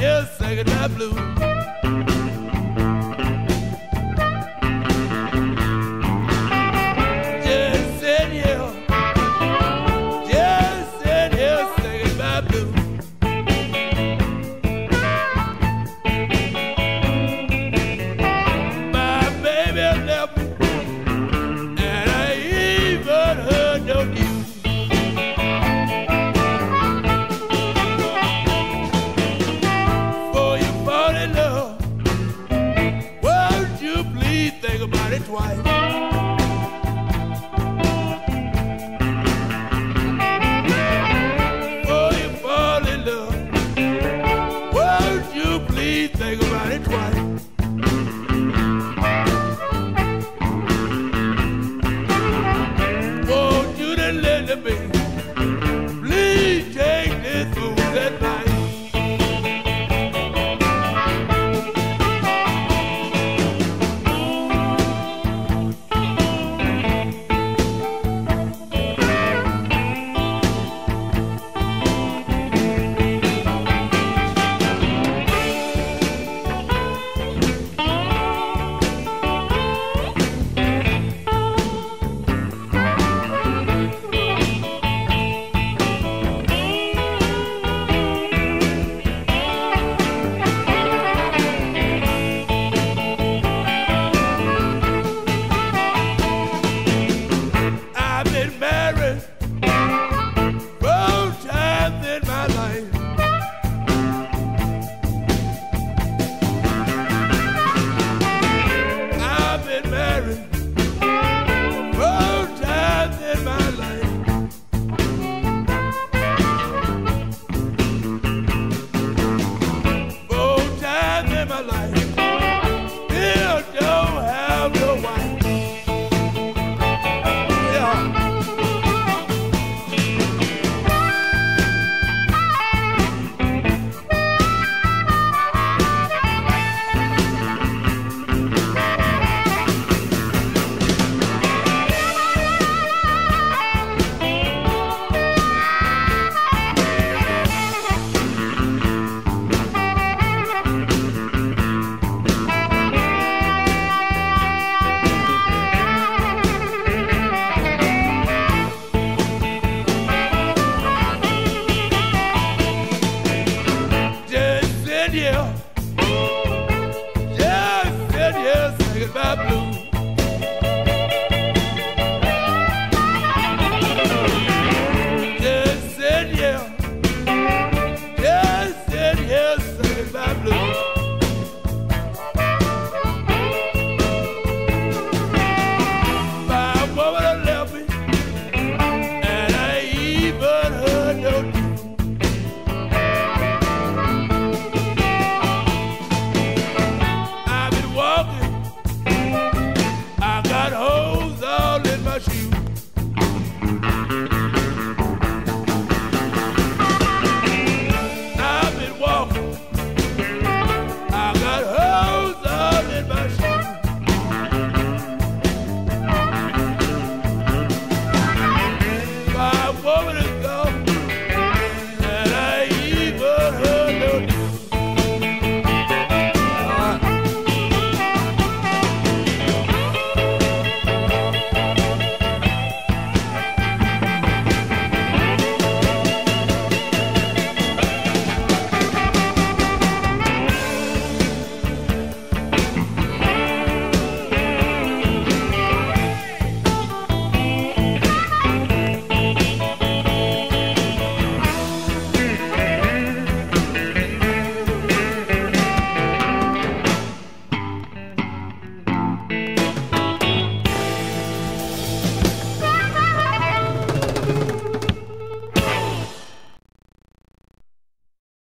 yes, I singing that blue. you.